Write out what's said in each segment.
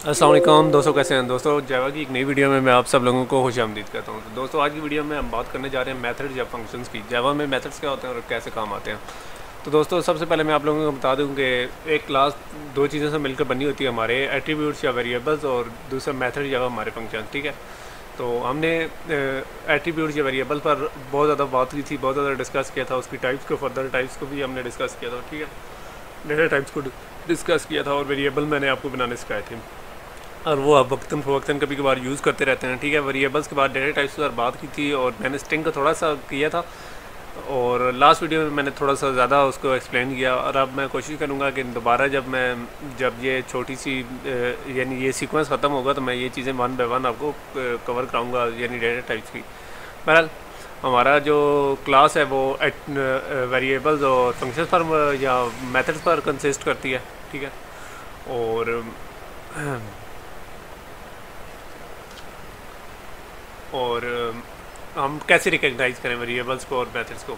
असलम दोस्तों, कैसे हैं? दोस्तों, जावा की एक नई वीडियो में मैं आप सब लोगों को खुश आमदीद करता हूँ। तो दोस्तों, आज की वीडियो में हम बात करने जा रहे हैं मेथड्स या फ़ंक्शंस की। जावा में मेथड्स क्या होते हैं और कैसे काम आते हैं? तो दोस्तों, सबसे पहले मैं आप लोगों को बता दूँ कि एक क्लास दो चीज़ों से मिलकर बनी होती है हमारे एट्रीब्यूट्स या वेरिएबल्स और दूसरा मैथड या हमारे फ़ंक्शन ठीक है? तो हमने एट्रीब्यूट्स या वेरिएबल पर बहुत ज़्यादा बात की थी, बहुत ज़्यादा डिस्कस किया था। उसकी टाइप्स को फर्दर टाइप्स को भी हमने डिस्कस किया था, ठीक है? डेटा टाइप्स को डिस्कस किया था और वेरिएबल मैंने आपको बनाने सिखाए थे। और वो अब वक्तन फ़वक्तन कभी कभार यूज़ करते रहते हैं, ठीक है? वेरिएबल्स के बाद डेटा टाइप्स पर बात की थी और मैंने स्ट्रिंग का थोड़ा सा किया था। और लास्ट वीडियो में मैंने थोड़ा सा ज़्यादा उसको एक्सप्लेन किया और अब मैं कोशिश करूँगा कि दोबारा जब मैं, जब ये छोटी सी यानी ये सीक्वेंस ख़त्म होगा तो मैं ये चीज़ें वन बाई वन आपको कवर कराऊँगा, यानी डेटा टाइप्स की। बहरहाल, हमारा जो क्लास है वो वेरिएबल्स और फ़ंक्शन पर, या मेथड्स पर कंसिस्ट करती है। ठीक है? और और हम कैसे रिकग्नाइज करें वेरिएबल्स को और मेथड्स को?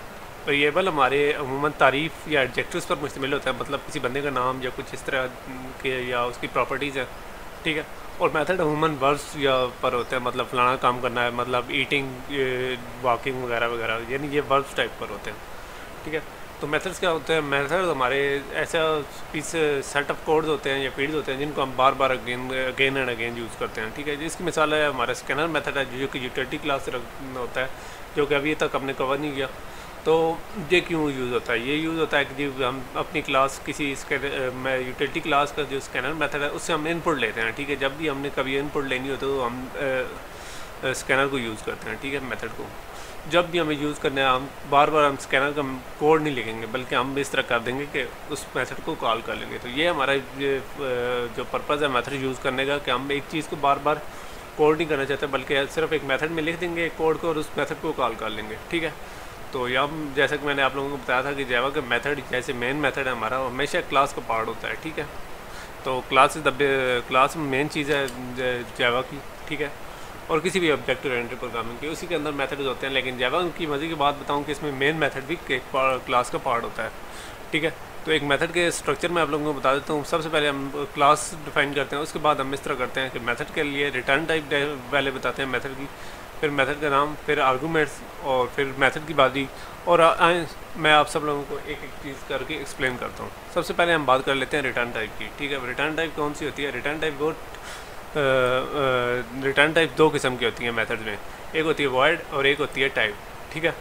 वेरिएबल हमारे अमूमन तारीफ़ या एडजेक्टिव्स पर मुश्तमिल होता है मतलब किसी बंदे का नाम या कुछ इस तरह के या उसकी प्रॉपर्टीज़ है, ठीक है? और मेथड अमूमन वर्ब्स या पर होते हैं मतलब फलाना काम करना है मतलब ईटिंग वॉकिंग वगैरह वगैरह, यानी ये वर्ब्स टाइप पर होते हैं, ठीक है? तो मेथड्स क्या होते हैं? मेथड हमारे ऐसा पीस सेट ऑफ़ कोड्स होते हैं या फ़ील्ड होते हैं जिनको हम बार बार again again and again use करते हैं, ठीक है? जिसकी मिसाल है हमारा स्कैनर मेथड है, जो कि यूटिलिटी क्लास होता है, जो कि अभी तक हमने कवर नहीं किया। तो ये क्यों यूज़ होता है? ये यूज़ होता है कि जब हम अपनी क्लास किसी यूटिलिटी क्लास का जो स्कैनर मेथड है, उससे हम इनपुट लेते हैं, ठीक है? जब भी हमने कभी इनपुट लेनी होती है तो हम स्कैनर को यूज़ करते हैं, ठीक है, मेथड को। जब भी हमें यूज़ करना है, हम बार बार हम स्कैनर का कोड नहीं लिखेंगे, बल्कि हम इस तरह कर देंगे कि उस मेथड को कॉल कर लेंगे। तो ये हमारा ये जो पर्पज़ है मेथड यूज़ करने का, कि हम एक चीज़ को बार बार कोड नहीं करना चाहते, बल्कि सिर्फ़ एक मेथड में लिख देंगे एक कोड को और उस मेथड को कॉल कर लेंगे, ठीक है। तो हम, जैसा कि मैंने आप लोगों को बताया था कि जैवा का मेथड, जैसे मेन मेथड है हमारा हमेशा क्लास का पार्ट होता है, ठीक है। तो class is the class main चीज़ है जैवा की, ठीक है। और किसी भी ऑब्जेक्ट ओरिएंटेड प्रोग्रामिंग के, उसी के अंदर मेथड्स होते हैं। लेकिन जावा उनकी मज़े की बात बताऊँ कि इसमें मेन मेथड भी एक क्लास का पार्ट होता है। ठीक है? तो एक मेथड के स्ट्रक्चर में आप लोगों को बता देता हूँ। सबसे पहले हम क्लास डिफाइन करते हैं, उसके बाद हम इस तरह करते हैं कि मेथड के लिए रिटर्न टाइप पहले बताते हैं मेथड की। फिर मेथड का नाम, फिर आर्गूमेंट्स और फिर मेथड की बाजी और आए मैं आप सब लोगों को एक एक चीज़ करके एक्सप्लेन करता हूँ। सबसे पहले हम बात कर लेते हैं रिटर्न टाइप की। ठीक है? रिटर्न टाइप कौन सी होती है? रिटर्न टाइप वो रिटर्न टाइप दो किस्म की होती हैं मेथड में। एक होती है वर्ड और एक होती है टाइप ठीक है?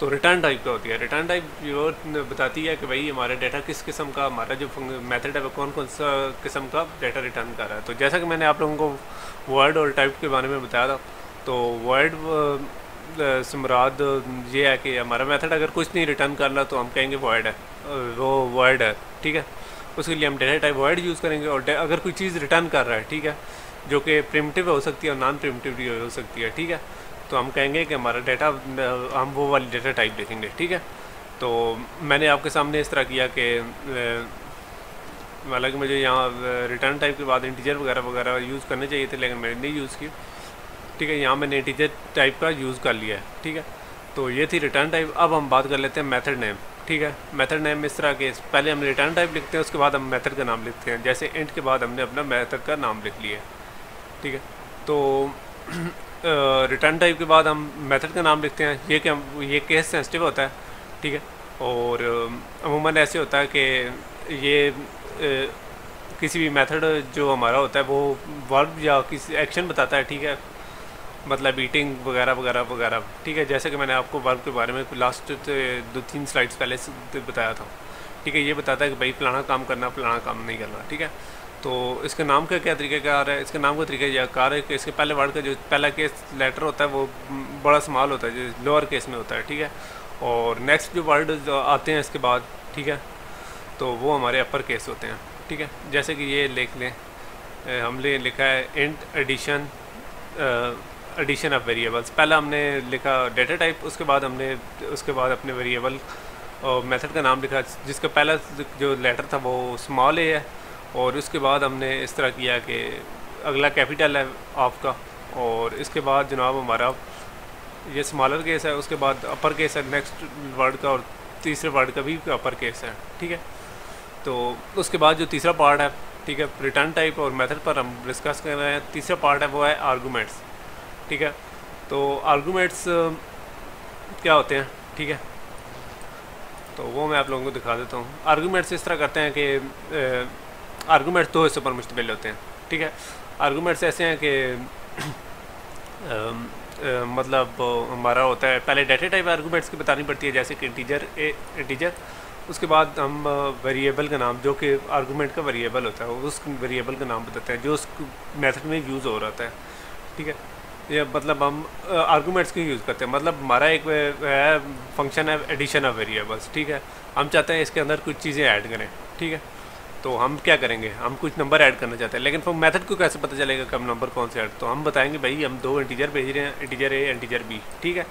तो रिटर्न टाइप का होती है। रिटर्न टाइप वो बताती है कि भाई हमारा डाटा किस किस्म का, हमारा जो मेथड है वो कौन कौन सा किस्म का डाटा रिटर्न कर रहा है। तो जैसा कि मैंने आप लोगों को वर्ड और टाइप के बारे में बताया था तो वर्ड से मुराद ये है कि हमारा मेथड अगर कुछ नहीं रिटर्न कर रहा तो हम कहेंगे वर्ड है। वो वर्ड है, ठीक है? उसके लिए हम डेटा टाइप वर्ड यूज़ करेंगे और अगर कोई चीज़ रिटर्न कर रहा है, ठीक है? जो कि प्रिमटिव हो सकती है और नॉन प्रिमिटिव भी हो सकती है, ठीक है? तो हम कहेंगे कि हमारा डेटा हम वो वाली डेटा टाइप देखेंगे, ठीक है? तो मैंने आपके सामने इस तरह किया कि हालाँकि मुझे यहाँ रिटर्न टाइप के बाद इंटीजर वगैरह वगैरह यूज़ करने चाहिए थे, लेकिन मैंने नहीं यूज़ की। ठीक है, यहाँ मैंने इंटीजर टाइप का यूज़ कर लिया है, ठीक है? तो ये थी रिटर्न टाइप अब हम बात कर लेते हैं मेथड नेम ठीक है? मेथड नेम इस तरह के, पहले हम रिटर्न टाइप लिखते हैं, उसके बाद हम मेथड का नाम लिखते हैं। जैसे इंट के बाद हमने अपना मेथड का नाम लिख लिया ठीक है। तो रिटर्न टाइप के बाद हम मेथड का नाम लिखते हैं। ये क्या ये केस सेंसिटिव होता है ठीक है? और अमूमन ऐसे होता है कि ये आ, किसी भी मेथड जो हमारा होता है वो वर्ब या किसी एक्शन बताता है ठीक है? मतलब ईटिंग वगैरह वगैरह वगैरह ठीक है? जैसे कि मैंने आपको वर्ब के बारे में लास्ट दो तीन स्लाइड्स पहले बताया था। ठीक है ये बताता है कि भाई फलाना काम करना फलाना काम नहीं करना ठीक है? तो इसके नाम का क्या तरीक़ाकार है? इसके नाम का तरीका यह कार है कि इसके पहले वर्ड का जो पहला केस लेटर होता है, वो बड़ा स्मॉल होता है, जो लोअर केस में होता है, ठीक है? और नेक्स्ट जो वर्ड आते हैं इसके बाद, ठीक है? तो वो हमारे अपर केस होते हैं, ठीक है? जैसे कि ये लिख लें हमने लिखा है int addition addition of variables पहला हमने लिखा डेटा टाइप उसके बाद हमने, उसके बाद अपने वेरिएबल और मेथड का नाम लिखा, जिसका पहला जो लेटर था वो स्मॉल ए है। और उसके बाद हमने इस तरह किया कि अगला कैपिटल है आपका और इसके बाद जनाब हमारा ये स्मॉलर केस है, उसके बाद अपर केस है नेक्स्ट वर्ड का और तीसरे वर्ड का भी अपर केस है, ठीक है? तो उसके बाद जो तीसरा पार्ट है, ठीक है रिटर्न टाइप और मेथड पर हम डिस्कस कर रहे हैं, तीसरा पार्ट है, वो है आर्गूमेंट्स ठीक है? तो आर्गूमेंट्स क्या होते हैं, ठीक है? तो वो मैं आप लोगों को दिखा देता हूँ। आर्गूमेंट्स इस तरह करते हैं कि आर्गूमेंट्स दो हिस्सों पर मुश्तमिल होते हैं, ठीक है? आर्गूमेंट्स ऐसे हैं कि मतलब हमारा होता है, पहले डाटा टाइप आर्गूमेंट्स की बतानी पड़ती है, जैसे कि इंटीजर, ए, इंटीजर, उसके बाद हम वेरिएबल का नाम, जो कि आर्गूमेंट का वेरिएबल होता है, उस वेरिएबल का नाम बताते हैं, जो उस मेथड में यूज़ हो रहा है, ठीक है? ये मतलब हम आर्गूमेंट्स की यूज़ करते हैं? मतलब हमारा एक है फ़ंक्शन है एडिशन ऑफ़ वेरिएबल्स ठीक है? हम चाहते हैं इसके अंदर कुछ चीज़ें ऐड करें, ठीक है? तो हम क्या करेंगे? हम कुछ नंबर ऐड करना चाहते हैं। लेकिन फिर मेथड को कैसे पता चलेगा कम नंबर कौन से ऐड तो हम बताएँगे, भाई, हम दो इंटीजर भेज रहे हैं इंटीजर ए इंटीजर बी ठीक है?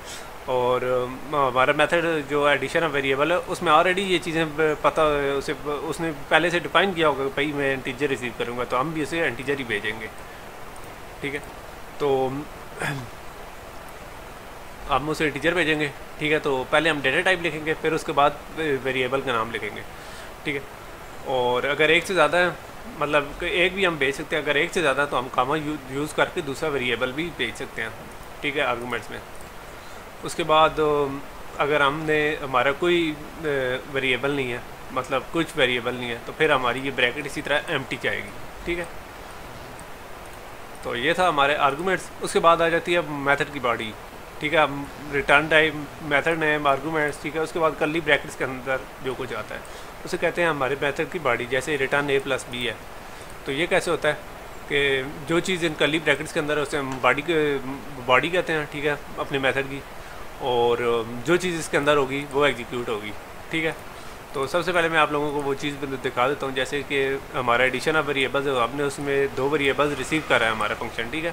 और हमारा मेथड जो एडिशन ऑफ़ वेरिएबल है, उसमें ऑलरेडी ये चीज़ें पता, उसे, उसने पहले से डिफाइन किया होगा कि, भाई, मैं इंटीजर रिसीव करूँगा। तो हम भी उसे इंटीजर ही भेजेंगे। ठीक है? तो हम उसे इंटीजर भेजेंगे। ठीक है? तो पहले हम डेटा टाइप लिखेंगे, फिर उसके बाद वेरिएबल का नाम लिखेंगे। ठीक है? और अगर एक से ज़्यादा मतलब एक भी हम भेज सकते हैं, अगर एक से ज़्यादा तो हम कामा यूज़ करके दूसरा वेरिएबल भी भेज सकते हैं, ठीक है आर्गूमेंट्स में। उसके बाद, अगर हमने, हमारा कोई वेरिएबल नहीं है मतलब कुछ वेरिएबल नहीं है तो फिर हमारी ये ब्रैकेट इसी तरह एम जाएगी, ठीक है? तो ये था हमारे आर्गूमेंट्स उसके बाद आ जाती है मेथड की बॉडी ठीक है return type method name arguments ठीक है, उसके बाद कली ब्रैकेट्स के अंदर जो कुछ आता है। उसे कहते हैं हमारे मेथड की बॉडी, जैसे रिटर्न ए प्लस बी है। तो ये कैसे होता है कि जो चीज़ इन कली ब्रैकेट्स के अंदर है उसे हम बॉडी के, बॉडी कहते हैं, ठीक है, अपने मेथड की, और जो चीज़ इसके अंदर होगी, वो एग्जीक्यूट होगी, ठीक है? तो सबसे पहले मैं आप लोगों को वो चीज़ दिखा देता हूँ, जैसे कि हमारा एडिशन ऑफ़ वेरिएबल्स है, आपने उसमें दो वेरिएबल्स रिसीव करा है हमारा फ़ंक्शन ठीक है?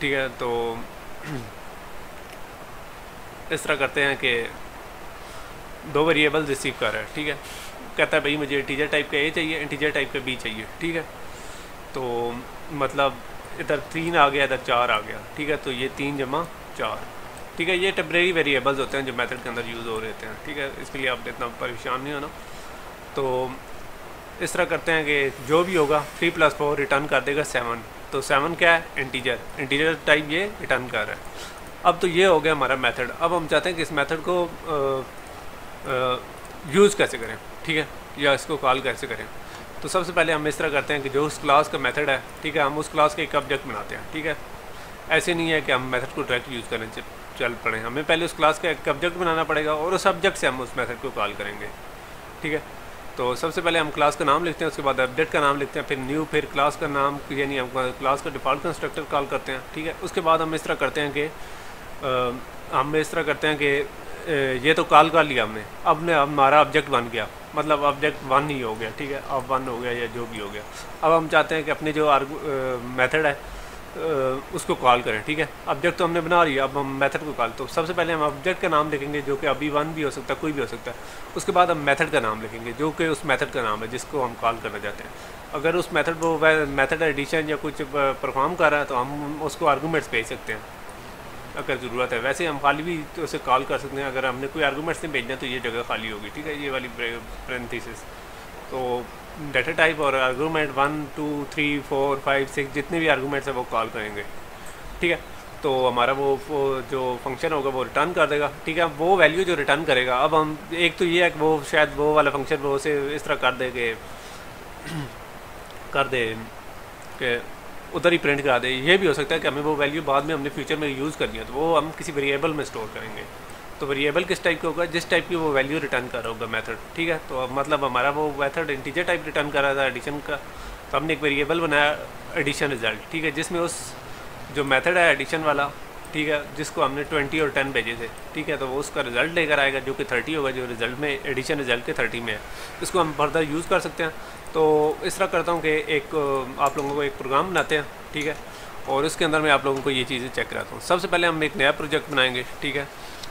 ठीक है तो इस तरह करते हैं कि दो वेरिएबल्स रिसीव कर रहा है, ठीक है? कहता है, भाई, मुझे इंटीजर टाइप का ए चाहिए इंटीजर टाइप का बी चाहिए, ठीक है? तो मतलब इधर तीन आ गया, इधर चार आ गया, ठीक है? तो ये तीन जमा चार, ठीक है? ये टेम्प्रेरी वेरिएबल्स होते हैं जो मेथड के अंदर यूज़ हो रहे हैं, ठीक है? इसके लिए आप इतना परेशान नहीं होना। तो इस तरह करते हैं कि जो भी होगा थ्री प्लस फोर रिटर्न कर देगा सेवन तो सेवन क्या है? इंटीजर इंटीजर टाइप ये रिटर्न कर रहा है। अब तो ये हो गया हमारा मेथड अब हम चाहते हैं कि इस मेथड को यूज़ कैसे करें? ठीक है? या इसको कॉल कैसे करें? तो सबसे पहले हम इस तरह करते हैं कि जो उस क्लास का मेथड है, ठीक है, हम उस क्लास का एक ऑब्जेक्ट बनाते हैं, ठीक है? ऐसे नहीं है कि हम मेथड को डायरेक्ट यूज़ करें, चल पड़े। हमें पहले उस क्लास का एक ऑब्जेक्ट बनाना पड़ेगा और उस ऑब्जेक्ट से हम उस मेथड को कॉल करेंगे, ठीक है? तो सबसे पहले हम क्लास का नाम लिखते हैं, उसके बाद ऑब्जेक्ट का नाम लिखते हैं, फिर न्यू फिर क्लास का नाम, यानी हम क्लास का डिफ़ॉल्ट कंस्ट्रक्टर कॉल करते हैं, ठीक है? उसके बाद हम इस तरह करते हैं कि हम इस तरह करते हैं कि ये तो कॉल कर लिया हमने। अब ने अब हमारा ऑब्जेक्ट बन गया। मतलब ऑब्जेक्ट वन ही हो गया, ठीक है? अब वन हो गया या जो भी हो गया। अब हम चाहते हैं कि अपने जो मेथड है उसको कॉल करें, ठीक है? ऑब्जेक्ट तो हमने बना लिया, अब हम मेथड को कॉल तो सबसे पहले हम ऑब्जेक्ट का नाम लिखेंगे जो कि अभी वन भी हो सकता है कोई भी हो सकता है। उसके बाद हम मेथड का नाम लिखेंगे, जो कि उस मेथड का नाम है, जिसको हम कॉल करना चाहते हैं। अगर उस मेथड वो मेथड एडिशन या कुछ परफॉर्म कर रहा है तो हम उसको आर्गूमेंट्स भेज सकते हैं। अगर ज़रूरत है। वैसे हम खाली भी तो उसे कॉल कर सकते हैं। अगर हमने कोई आर्गूमेंट्स नहीं भेजना तो ये जगह खाली होगी। ठीक है? ये वाली प्रेंथिस तो डाटा टाइप और argument one two three four five six जितने भी आर्गूमेंट्स हैं वो कॉल करेंगे। ठीक है? तो हमारा वो, वो जो फ़ंक्शन होगा वो रिटर्न कर देगा। ठीक है? वो वैल्यू जो रिटर्न करेगा अब हम एक तो ये है कि वो शायद वो वाला फ़ंक्शन वो उसे इस तरह कर दे के कर दे कि उधर ही प्रिंट करा दे। ये भी हो सकता है कि हमें वो वैल्यू बाद में हमने फ्यूचर में यूज़ करनी है तो वो हम किसी वेरिएबल में स्टोर करेंगे। तो वेरिएबल किस टाइप का होगा? जिस टाइप की वो वैल्यू रिटर्न कर रहा होगा मेथड ठीक है? तो मतलब हमारा वो मेथड इंटीजर टाइप रिटर्न कर रहा था एडिशन का तो हमने एक वेरिएबल बनाया एडिशन रिज़ल्ट ठीक है? जिसमें उस जो मेथड है एडिशन वाला, ठीक है? जिसको हमने ट्वेंटी और टेन भेजे थे, ठीक है? तो वो उसका रिज़ल्ट लेकर आएगा, जो कि थर्टी होगा, जो रिज़ल्ट में एडिशन रिज़ल्ट के थर्टी में है। इसको हम फर्दर यूज़ कर सकते हैं। तो इस तरह करता हूँ कि एक, आप लोगों को एक प्रोग्राम बनाते हैं, ठीक है? और उसके अंदर मैं आप लोगों को ये चीज़ें चेक कराता हूँ। सबसे पहले हम एक नया प्रोजेक्ट बनाएँगे, ठीक है?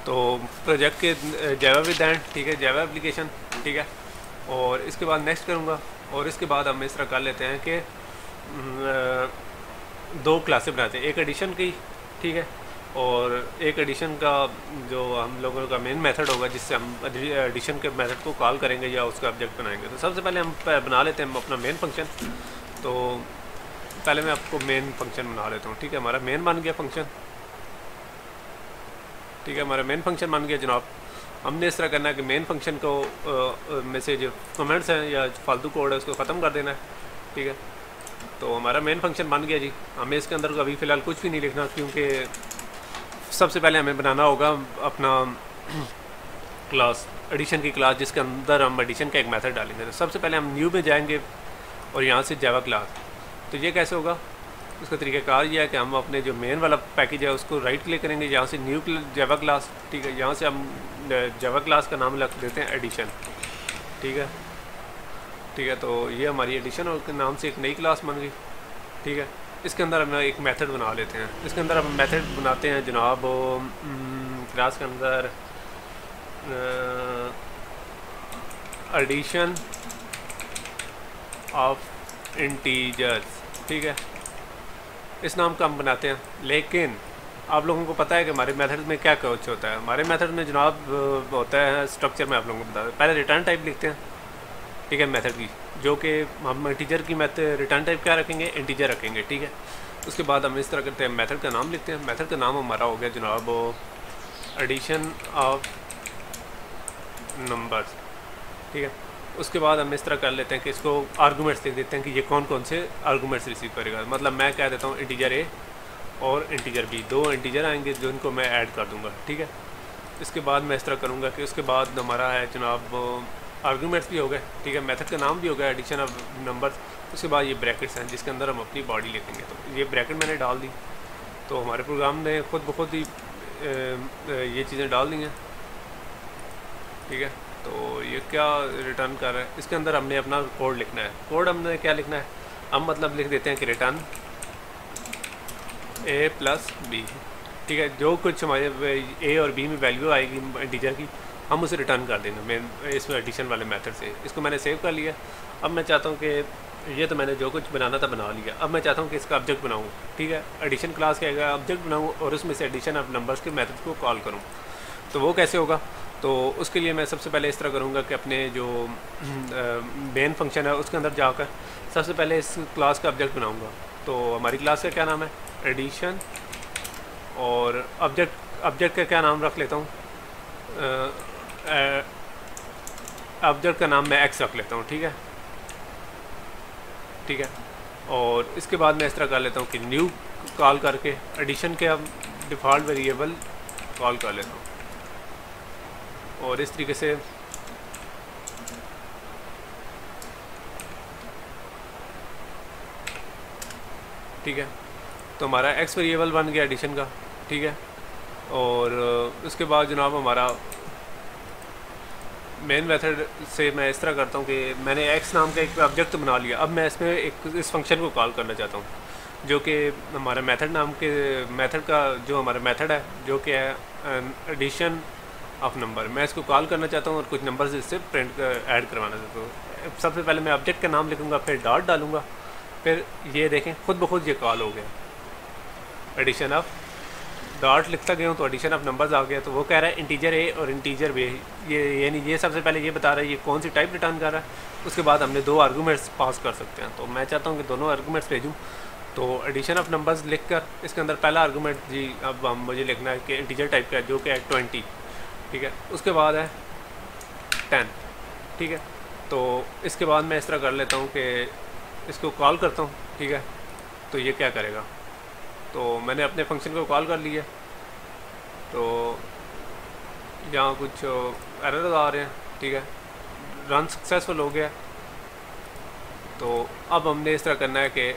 तो प्रोजेक्ट के जावा विद एंड ठीक है? जावा एप्लीकेशन ठीक है? और इसके बाद नेक्स्ट करूँगा, और इसके बाद हम इस तरह कर लेते हैं कि दो क्लासें बनाते हैं। एक एडिशन की, ठीक है? और एक एडिशन का जो हम लोगों का मेन मेथड होगा, जिससे हम एडिशन के मेथड को कॉल करेंगे या उसका ऑब्जेक्ट बनाएँगे। तो सबसे पहले हम बना लेते हैं अपना मेन फ़ंक्शन तो पहले मैं आपको मेन फ़ंक्शन बना लेता हूँ, ठीक है? हमारा मेन बन गया फ़ंक्शन ठीक है, हमारा मेन फ़ंक्शन बन गया जनाब। हमने इस तरह करना है कि मेन फ़ंक्शन को में से जो कमेंट्स हैं या फालतू कोड है, उसको ख़त्म कर देना है, ठीक है? तो हमारा मेन फ़ंक्शन बन गया जी। हमें इसके अंदर अभी फ़िलहाल कुछ भी नहीं लिखना, क्योंकि सबसे पहले हमें बनाना होगा अपना क्लास एडिशन की क्लास जिसके अंदर हम एडिशन का एक मेथड डालेंगे। तो सबसे पहले हम न्यू में जाएँगे और यहाँ से जावा क्लास तो ये कैसे होगा? उसका तरीक़ाकार ये है कि हम अपने जो मेन वाला पैकेज है, उसको राइट क्लिक करेंगे, यहाँ से न्यू जावा क्लास ठीक है? यहाँ से हम जावा क्लास का नाम रख देते हैं एडिशन ठीक है? ठीक है तो ये हमारी एडिशन और नाम से एक नई क्लास बन गई। ठीक है? इसके अंदर हम एक मेथड बना लेते हैं। इसके अंदर हम मेथड बनाते हैं जनाब क्लास के अंदर एडिशन ऑफ़ इंटीजर्स ठीक है? इस नाम का हम बनाते हैं। लेकिन आप लोगों को पता है कि हमारे मेथड में क्या कुछ होता है? हमारे मेथड में जनाब, होता है स्ट्रक्चर में आप लोगों को बता दें। पहले रिटर्न टाइप लिखते हैं। ठीक है मेथड की, जो कि हम इंटीजर की मेथड रिटर्न टाइप क्या रखेंगे? इंटीजर रखेंगे, ठीक है? उसके बाद हम इस तरह करते हैं मेथड का नाम लिखते हैं। मेथड का नाम हमारा हो गया जनाब एडिशन ऑफ़ नंबर्स ठीक है? उसके बाद हम इस तरह कर लेते हैं कि इसको आर्गूमेंट्स लिख देते हैं कि ये कौन कौन से आर्गूमेंट्स रिसीव करेगा। मतलब मैं कह देता हूँ इंटीजर ए और इंटीजर बी दो इंटीजर आएँगे जो इनको मैं ऐड कर दूँगा, ठीक है? इसके बाद मैं इस तरह करूँगा कि उसके बाद हमारा है जनाब आर्गूमेंट्स भी हो गए, ठीक है मेथड का नाम भी हो गया एडिशन ऑफ़ नंबर्स उसके बाद ये ब्रैकेट्स हैं, जिसके अंदर हम अपनी बॉडी लिखेंगे। तो ये ब्रैकेट मैंने डाल दी तो हमारे प्रोग्राम ने खुद ब खुद ही ये चीज़ें डाल दी हैं, ठीक है तो ये क्या रिटर्न कर रहा है, इसके अंदर हमने अपना कोड लिखना है। कोड हमने क्या लिखना है? हम मतलब लिख देते हैं कि रिटर्न ए प्लस बी ठीक है, जो कुछ हमारे, ए और बी में वैल्यू आएगी इंटीजर की हम उसे रिटर्न कर देंगे। मेन इसमें एडिशन वाले मेथड से। इसको मैंने सेव कर लिया। अब मैं चाहता हूँ कि ये तो मैंने जो कुछ बनाना था बना लिया। अब मैं चाहता हूँ कि इसका ऑब्जेक्ट बनाऊँ। ठीक है? एडिशन क्लास क्या है ऑब्जेक्ट बनाऊँ और उसमें से एडिशन ऑफ़ नंबर्स के मैथड को कॉल करूँ। तो वो कैसे होगा? तो उसके लिए मैं सबसे पहले इस तरह करूँगा कि अपने जो मेन फ़ंक्शन है उसके अंदर जाकर सबसे पहले इस क्लास का ऑब्जेक्ट बनाऊँगा। तो हमारी क्लास का क्या नाम है? एडिशन और ऑब्जेक्ट ऑब्जेक्ट का क्या नाम रख लेता हूँ? ऑब्जेक्ट का नाम मैं एक्स रख लेता हूँ, ठीक है? ठीक है? और इसके बाद मैं इस तरह कर लेता हूँ कि न्यू कॉल करके एडिशन के अब डिफ़ॉल्ट वेरिएबल कॉल कर लेता हूँ। और इस तरीके से ठीक है? तो हमारा एक्स वेरिएबल बन गया एडिशन का, ठीक है? और उसके बाद जनाब हमारा मेन मेथड से मैं इस तरह करता हूँ कि मैंने एक्स नाम का एक ऑब्जेक्ट बना लिया। अब मैं इसमें एक, इस फ़ंक्शन को कॉल करना चाहता हूँ, जो कि हमारा मेथड नाम के मेथड का जो हमारा मेथड है, जो कि है एडिशन ऑफ़ नंबर मैं इसको कॉल करना चाहता हूँ और कुछ नंबर इससे प्रिंट ऐड करवाना चाहता हूँ। सबसे पहले मैं ऑब्जेक्ट का नाम लिखूँगा, फिर डॉट डालूँगा, फिर ये देखें, खुद ब खुद ये कॉल हो गया। एडिशन ऑफ़ डॉट लिखता गया हूँ तो एडिशन ऑफ़ नंबर्स आ गया तो वो कह रहा है इंटीजर ए और इंटीजर बे ये यानी ये सबसे पहले ये बता रहा है, ये कौन सी टाइप रिटर्न कर रहा है? उसके बाद हमने दो आर्गूमेंट्स पास कर सकते हैं। तो मैं चाहता हूँ कि दोनों आर्गूमेंट्स भेजूँ। तो एडिशन ऑफ़ नंबर्स लिख कर इसके अंदर पहला आर्गूमेंट जी, अब हम, मुझे लिखना है कि इंटीजर टाइप का, जो कि है ट्वेंटी ठीक है? उसके बाद है टेन ठीक है? तो इसके बाद मैं इस तरह कर लेता हूँ कि इसको कॉल करता हूँ, ठीक है? तो ये क्या करेगा? तो मैंने अपने फ़ंक्शन को कॉल कर लिया। तो यहाँ कुछ एरर आ रहे हैं, ठीक है? रन सक्सेसफुल हो गया। तो अब हमने इस तरह करना है कि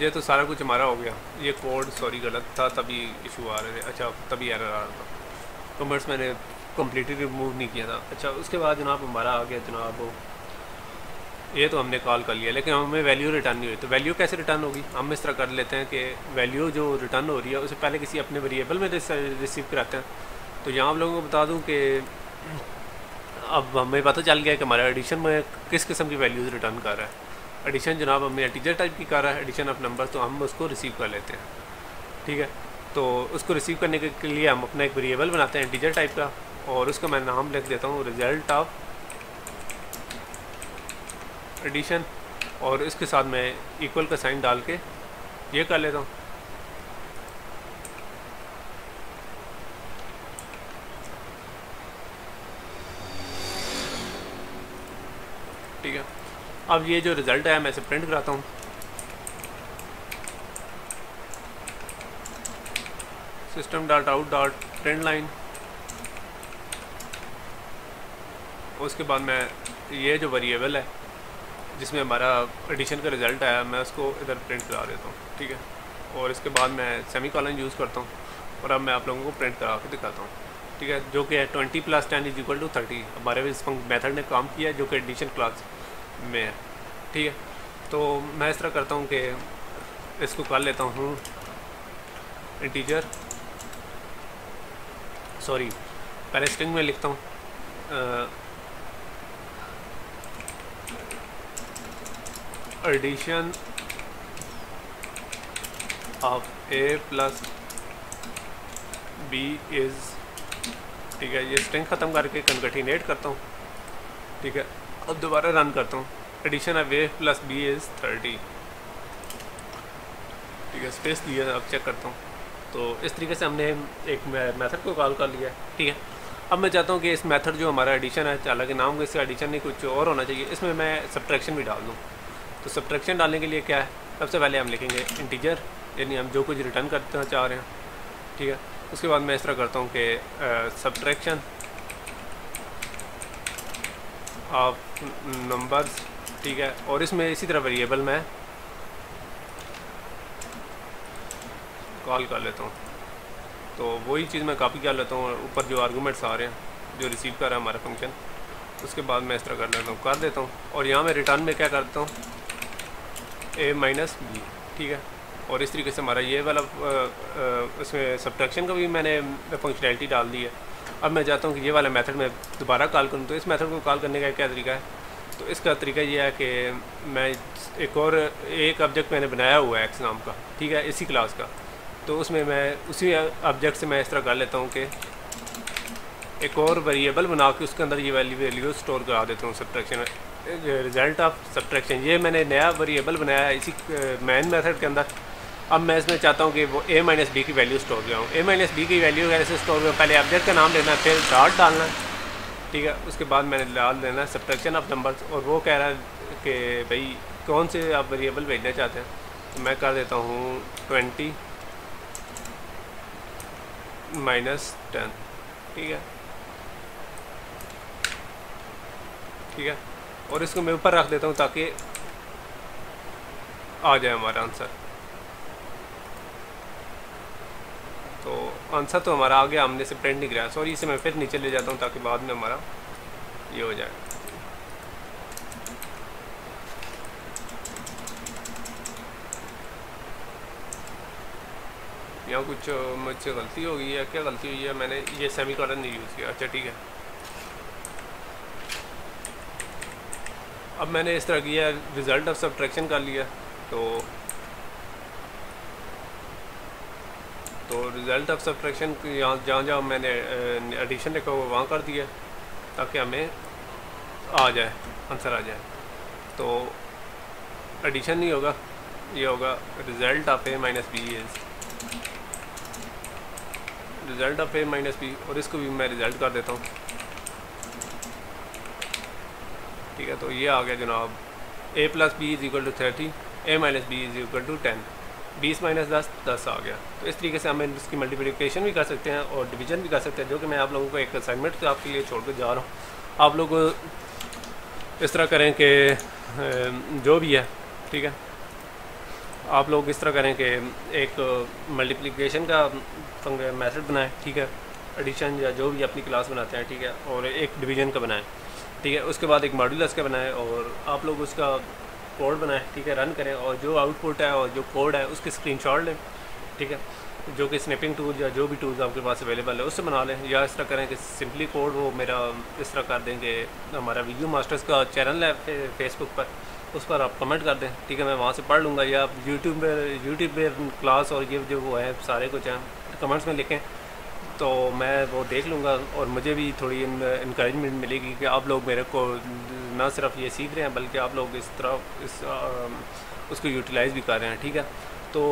ये तो सारा कुछ हमारा हो गया। ये कोड सॉरी गलत था, तभी इशू आ रहे थे। अच्छा तभी एरर आ रहा था। कॉमर्स मैंने कम्प्लीटली रिमूव नहीं किया था। अच्छा उसके बाद जनाब हमारा आ गया जनाब ये तो हमने कॉल कर लिया, लेकिन हमें वैल्यू रिटर्न नहीं हुई। तो वैल्यू कैसे रिटर्न होगी? हम इस तरह कर लेते हैं कि वैल्यू जो रिटर्न हो रही है, उसे पहले किसी अपने वेरिएबल में रिसीव कराते हैं। तो यहाँ आप लोगों को बता दूँ कि अब हमें पता चल गया कि हमारा एडिशन में किस किस्म की वैल्यूज़ रिटर्न कर रहा है। एडिशन जनाब हमें टीचर टाइप की कर रहा है एडिशन ऑफ़ नंबर तो हम उसको रिसीव कर लेते हैं। ठीक है? तो उसको रिसीव करने के लिए हम अपना एक वेरिएबल बनाते हैं टीचर टाइप का, और उसका मैं नाम लिख देता हूँ रिज़ल्ट ऑफ़ एडिशन और इसके साथ मैं इक्वल का साइन डाल के ये कर लेता हूँ। ठीक है। अब ये जो रिज़ल्ट है, मैं इसे प्रिंट कराता हूँ। System dot out dot print line उसके बाद मैं ये जो वेरिएबल है जिसमें हमारा एडिशन का रिज़ल्ट आया, मैं उसको इधर प्रिंट करा देता हूँ, ठीक है? और इसके बाद मैं सेमी कॉलन यूज़ करता हूँ और अब मैं आप लोगों को प्रिंट करा के दिखाता हूँ, ठीक है? जो कि है twenty plus ten is equal to thirty हमारे इस मेथड ने काम किया जो कि एडिशन क्लास में है, ठीक है? तो मैं इस तरह करता हूँ कि इसको कर लेता हूँ इंटीजर सॉरी पहले स्ट्रिंग में लिखता हूँ addition of A plus B is ठीक है, ये स्ट्रिंग ख़त्म करके कन्कटिनेट करता हूँ। ठीक है, अब दोबारा रन करता हूँ। Addition of A plus B is thirty ठीक है स्पेस दिया, अब चेक करता हूँ। तो इस तरीके से हमने एक मेथड को कॉल कर लिया है। ठीक है, अब मैं चाहता हूँ कि इस मेथड जो हमारा एडिशन है हालाँकि नाम इसका एडिशन नहीं कुछ और होना चाहिए। इसमें मैं सब्ट्रैक्शन भी डाल दूँ। तो सब्ट्रैक्शन डालने के लिए क्या है? सबसे पहले हम लिखेंगे इंटीजर यानी हम जो कुछ रिटर्न करना चाह रहे हैं, ठीक है? उसके बाद मैं इस तरह करता हूँ कि सब्ट्रैक्शन ऑफ़ नंबर्स ठीक है? और इसमें इसी तरह वेरिएबल मैं कॉल कर लेता हूँ। तो वही चीज़ मैं कॉपी कर लेता हूँ ऊपर जो आर्गूमेंट्स आ रहे हैं, जो रिसीव कर रहा है हमारा फ़ंक्शन उसके बाद मैं इस तरह कर लेता हूँ, कर देता हूँ। और यहाँ मैं रिटर्न में क्या करता हूँ? ए माइनस बी ठीक है? और इस तरीके से हमारा ये वाला उसमें सब्ट्रैक्शन का भी मैंने फंक्शनैलिटी डाल दी है। अब मैं चाहता हूँ कि ये वाला मेथड मैं दोबारा कॉल करूँ तो इस मेथड को कॉल करने का क्या तरीका है? तो इसका तरीका ये है कि मैं एक और, एक ऑब्जेक्ट मैंने बनाया हुआ है एक्स नाम का, ठीक है? इसी क्लास का। तो उसमें मैं उसी ऑब्जेक्ट से मैं इस तरह कर लेता हूँ कि एक और वेरिएबल बना के उसके अंदर ये वैल्यू वैल्यू स्टोर करा देता हूँ सब्ट्रैक्शन रिज़ल्ट ऑफ़ सब्ट्रैक्शन ये मैंने नया वेरिएबल बनाया है, इसी मैन मेथड के अंदर। अब मैं इसमें चाहता हूँ कि वो ए माइनस बी की वैल्यू स्टोर कराऊँ ए माइनस बी की वैल्यू कैसे स्टोर करूँ पहले ऑब्जेक्ट का नाम लेना है फिर डॉट डालना है ठीक है? उसके बाद मैंने डाल देना सब्ट्रैक्शन ऑफ़ नंबर और वो कह रहा है कि भाई, कौन से आप वेरिएबल भेजना चाहते हैं? तो मैं कर देता हूँ ट्वेंटी माइनस टेन ठीक है? ठीक है? और इसको मैं ऊपर रख देता हूँ ताकि आ जाए हमारा आंसर। तो आंसर तो हमारा आ गया, हमने से प्रिंट नहीं कराया। सॉरी इसे मैं फिर नीचे ले जाता हूँ ताकि बाद में हमारा ये हो जाए। यहाँ कुछ, मुझसे गलती हो गई है, क्या गलती हुई है? मैंने ये सेमी कॉलर नहीं यूज़ किया। अच्छा ठीक है। अब मैंने इस तरह किया रिज़ल्ट ऑफ़ सब्ट्रैक्शन कर लिया तो तो रिज़ल्ट ऑफ़ सब्ट्रैक्शन यहाँ, जहाँ जहाँ मैंने एडिशन लिखा हुआ वहाँ कर दिया, ताकि हमें आ जाए आंसर आ जाए। तो एडिशन नहीं होगा, ये होगा result of A minus B is result of A minus B और इसको भी मैं रिज़ल्ट कर देता हूँ। ठीक है तो ये आ गया जनाब। A plus B is equal to thirty A minus B is equal to ten बीस माइनस दस दस आ गया। तो इस तरीके से हम इसकी मल्टीप्लिकेशन भी कर सकते हैं और डिवीज़न भी कर सकते हैं, जो कि मैं आप लोगों को एक असाइनमेंट तो आपके लिए छोड़ कर जा रहा हूँ। आप लोग इस तरह करें कि जो भी है, ठीक है? आप लोग इस तरह करें कि एक मल्टीप्लिकेशन का मेथड बनाएँ, ठीक है? एडिशन या जो भी अपनी क्लास बनाते हैं, ठीक है? और एक डिवीज़न का बनाएँ। ठीक है, उसके बाद एक मॉड्यूल का बनाएँ और आप लोग उसका कोड बनाएँ, ठीक है रन करें और जो आउटपुट है और जो कोड है उसके स्क्रीनशॉट लें, ठीक है, जो कि स्नैपिंग टूल या जो भी टूल्स आपके पास अवेलेबल है उससे बना लें या इस तरह करें कि सिंपली कोड वो मेरा इस तरह कर देंगे, हमारा वीडियो मास्टर्स का चैनल है फेसबुक पर, उस पर आप कमेंट कर दें, ठीक है, मैं वहाँ से पढ़ लूँगा या आप यूट्यूब में यूट्यूब पर क्लास और ये जो वो है, सारे कुछ हैं कमेंट्स में लिखें तो मैं वो देख लूँगा और मुझे भी थोड़ी इनक्रेजमेंट मिलेगी कि आप लोग मेरे को ना सिर्फ़ ये सीख रहे हैं बल्कि आप लोग इस तरह इस आ, उसको यूटिलाइज़ भी कर रहे हैं ठीक है? तो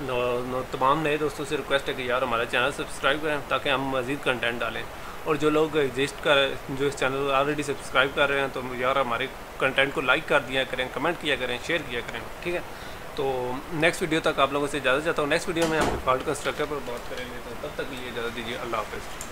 तमाम नए दोस्तों से रिक्वेस्ट है कि यार हमारा चैनल सब्सक्राइब करें ताकि हम मज़ीद कंटेंट डालें। और जो लोग एग्जिस्ट कर जो इस चैनल ऑलरेडी सब्सक्राइब कर रहे हैं तो यार हमारे कंटेंट को लाइक कर दिया करें कमेंट किया करें शेयर किया करें ठीक है? तो नेक्स्ट वीडियो तक आप लोगों से ज़्यादा चाहता हूँ। नेक्स्ट वीडियो में हम डिफ़ॉल्ट कंस्ट्रक्टर पर बात करेंगे तो तब तक लिए ज़्यादा दीजिए। अल्लाह हाफ़